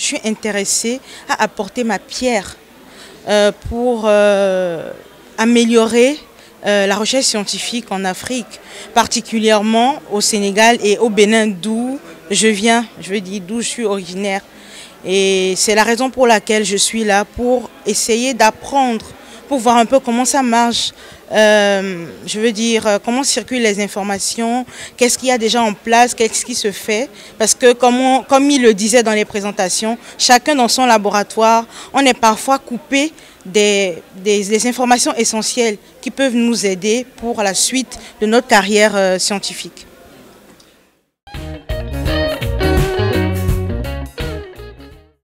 Je suis intéressée à apporter ma pierre euh, pour euh, améliorer euh, la recherche scientifique en Afrique, particulièrement au Sénégal et au Bénin, d'où je viens, je veux dire d'où je suis originaire. Et c'est la raison pour laquelle je suis là, pour essayer d'apprendre, pour voir un peu comment ça marche, euh, je veux dire, euh, comment circulent les informations, qu'est-ce qu'il y a déjà en place, qu'est-ce qui se fait. Parce que comme, il le disait dans les présentations, chacun dans son laboratoire, on est parfois coupé des, des, informations essentielles qui peuvent nous aider pour la suite de notre carrière euh, scientifique.